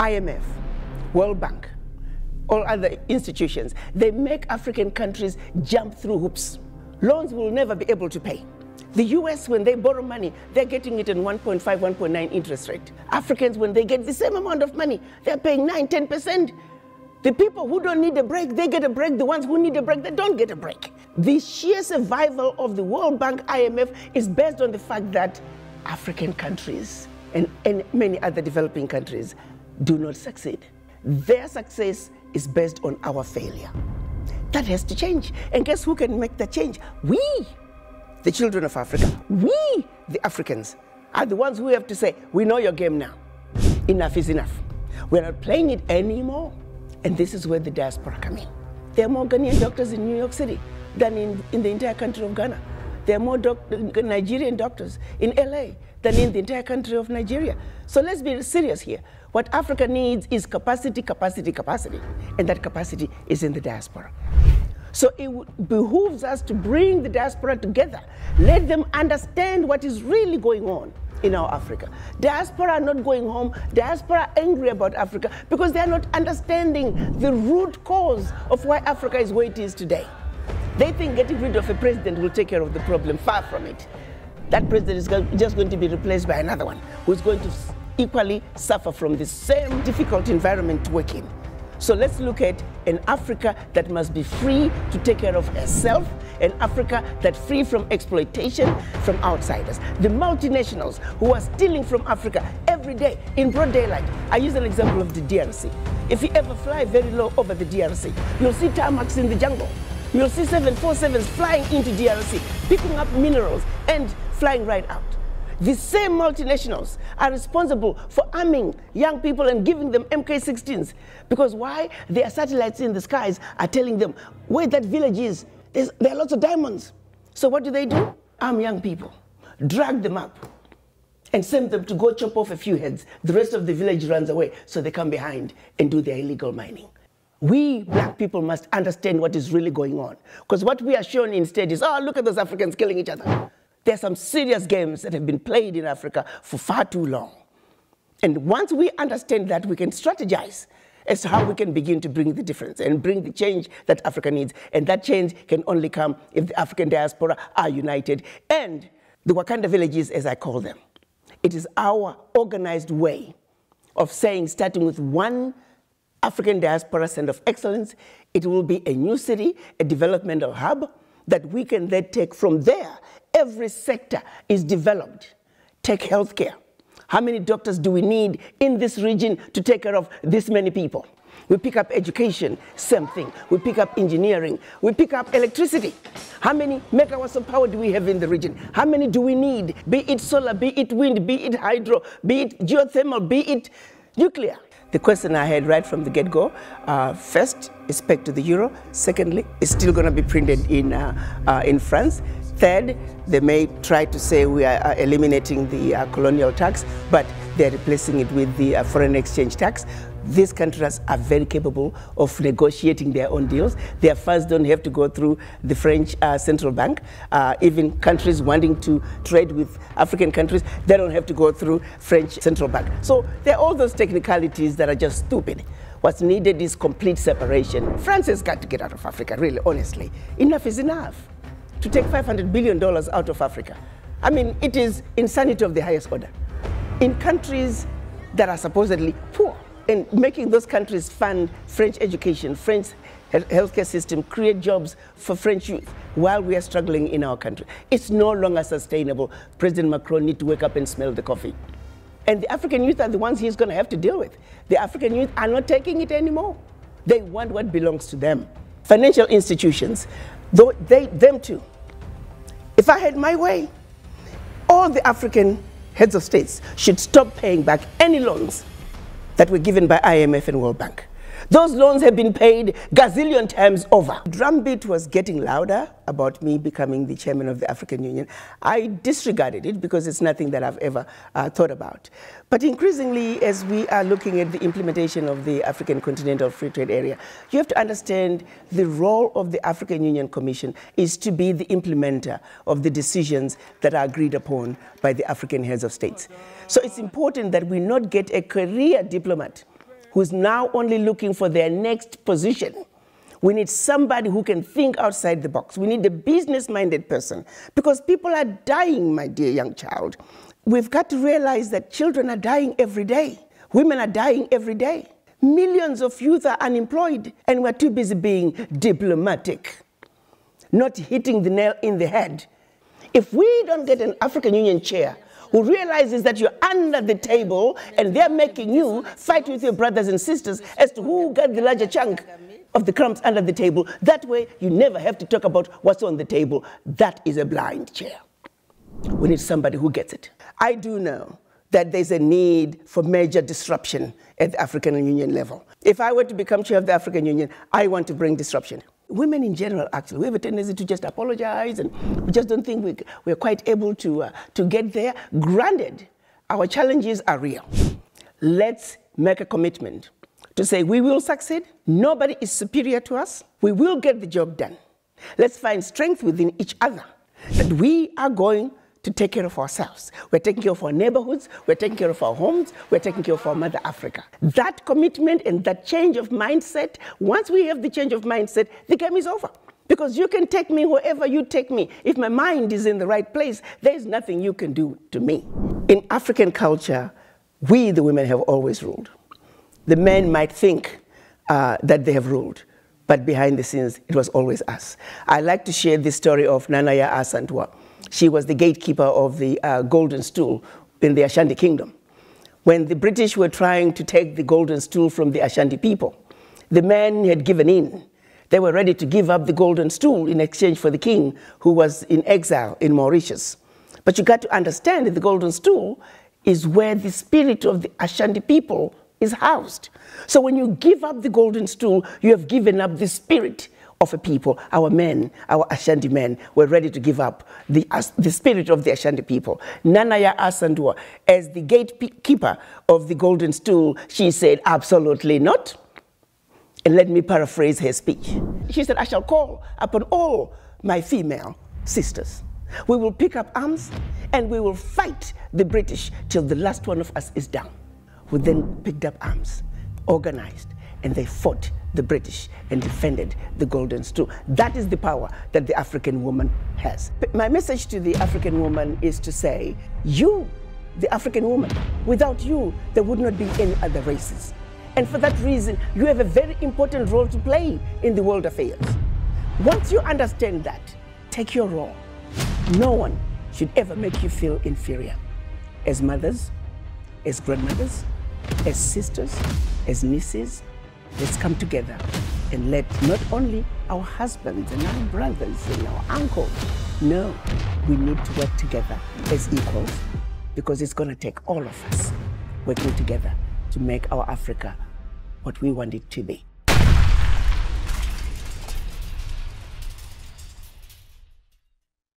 IMF, World Bank, all other institutions, they make African countries jump through hoops. Loans will never be able to pay. The US, when they borrow money, they're getting it in 1.5, 1.9 interest rate. Africans, when they get the same amount of money, they're paying 9, 10%. The people who don't need a break, they get a break. The ones who need a break, they don't get a break. The sheer survival of the World Bank, IMF, is based on the fact that African countries and, and many other developing countries do not succeed. Their success is based on our failure. That has to change. And guess who can make that change? We, the children of Africa. We, the Africans, are the ones who have to say, we know your game now. Enough is enough. We're not playing it anymore. And this is where the diaspora come in. There are more Ghanaian doctors in New York City than in, in the entire country of Ghana. There are more doc Nigerian doctors in LA than in the entire country of Nigeria. So let's be serious here. What Africa needs is capacity, capacity, capacity. And that capacity is in the diaspora. So it behooves us to bring the diaspora together, let them understand what is really going on in our Africa. Diaspora are not going home, diaspora are angry about Africa because they are not understanding the root cause of why Africa is where it is today. They think getting rid of a president will take care of the problem, far from it. That president is just going to be replaced by another one who's going to equally suffer from the same difficult environment to work in. So let's look at an Africa that must be free to take care of herself, an Africa that's free from exploitation from outsiders. The multinationals who are stealing from Africa every day in broad daylight. I use an example of the DRC. If you ever fly very low over the DRC, you'll see tarmacs in the jungle. You'll see 747s flying into DRC, picking up minerals and flying right out. The same multinationals are responsible for arming young people and giving them MK-16s. Because why? Their satellites in the skies are telling them where that village is. There's, there are lots of diamonds. So what do they do? Arm young people, drag them up, and send them to go chop off a few heads. The rest of the village runs away, so they come behind and do their illegal mining. We black people must understand what is really going on. Because what we are shown instead is, oh, look at those Africans killing each other. There are some serious games that have been played in Africa for far too long. And once we understand that, we can strategize as to how we can begin to bring the difference and bring the change that Africa needs. And that change can only come if the African diaspora are united and the Wakanda villages, as I call them. It is our organized way of saying, starting with one African diaspora center of excellence, it will be a new city, a developmental hub that we can then take from there every sector is developed. Take healthcare. How many doctors do we need in this region to take care of this many people? We pick up education, same thing. We pick up engineering. We pick up electricity. How many megawatts of power do we have in the region? How many do we need? Be it solar, be it wind, be it hydro, be it geothermal, be it nuclear. The question I had right from the get-go, uh, first, is to the euro. Secondly, it's still going to be printed in, uh, uh, in France. Third, they may try to say we are eliminating the uh, colonial tax, but they're replacing it with the uh, foreign exchange tax. These countries are very capable of negotiating their own deals. Their funds don't have to go through the French uh, central bank. Uh, even countries wanting to trade with African countries, they don't have to go through French central bank. So there are all those technicalities that are just stupid. What's needed is complete separation. France has got to get out of Africa, really, honestly. Enough is enough to take $500 billion out of Africa. I mean, it is insanity of the highest order. In countries that are supposedly poor, and making those countries fund French education, French healthcare system, create jobs for French youth while we are struggling in our country. It's no longer sustainable. President Macron needs to wake up and smell the coffee. And the African youth are the ones he's going to have to deal with. The African youth are not taking it anymore. They want what belongs to them. Financial institutions, though they, them too, if I had my way, all the African heads of states should stop paying back any loans that were given by IMF and World Bank. Those loans have been paid gazillion times over. Drumbeat was getting louder about me becoming the chairman of the African Union. I disregarded it because it's nothing that I've ever uh, thought about. But increasingly, as we are looking at the implementation of the African Continental Free Trade Area, you have to understand the role of the African Union Commission is to be the implementer of the decisions that are agreed upon by the African heads of states. So it's important that we not get a career diplomat who's now only looking for their next position. We need somebody who can think outside the box. We need a business minded person because people are dying, my dear young child. We've got to realize that children are dying every day, women are dying every day. Millions of youth are unemployed, and we're too busy being diplomatic, not hitting the nail in the head. If we don't get an African Union chair who realizes that you're under the table and they're making you fight with your brothers and sisters as to who got the larger chunk of the crumbs under the table. That way, you never have to talk about what's on the table. That is a blind chair. We need somebody who gets it. I do know that there's a need for major disruption at the African Union level. If I were to become chair of the African Union, I want to bring disruption. Women in general, actually, we have a tendency to just apologize and we just don't think we, we're quite able to, uh, to get there. Granted, our challenges are real. Let's make a commitment to say we will succeed, nobody is superior to us, we will get the job done. Let's find strength within each other that we are going to take care of ourselves. We're taking care of our neighborhoods, we're taking care of our homes, we're taking care of our Mother Africa. That commitment and that change of mindset, once we have the change of mindset, the game is over. Because you can take me wherever you take me. If my mind is in the right place, there's nothing you can do to me. In African culture, we, the women, have always ruled the men might think uh, that they have ruled, but behind the scenes, it was always us. I like to share the story of Nana Yaa Asantewaa. She was the gatekeeper of the uh, Golden Stool in the Ashanti Kingdom. When the British were trying to take the Golden Stool from the Ashanti people, the men had given in. They were ready to give up the Golden Stool in exchange for the king who was in exile in Mauritius. But you got to understand that the Golden Stool is where the spirit of the Ashanti people is housed. So when you give up the golden stool, you have given up the spirit of a people. Our men, our Ashanti men, were ready to give up the, the spirit of the Ashanti people. Nana Yaa Asantewaa, as the gatekeeper of the golden stool, she said, absolutely not. And let me paraphrase her speech. She said, I shall call upon all my female sisters. We will pick up arms and we will fight the British till the last one of us is down We then picked up arms, organized, and they fought the British and defended the Golden Stool. That is the power that the African woman has. But my message to the African woman is to say, you, the African woman, without you, there would not be any other races. And for that reason, you have a very important role to play in the world affairs. Once you understand that, take your role. No one should ever make you feel inferior. As mothers, as grandmothers, as sisters, as nieces, let's come together and let not only our husbands and our brothers and our uncles know we need to work together as equals because it's going to take all of us working together to make our Africa what we want it to be.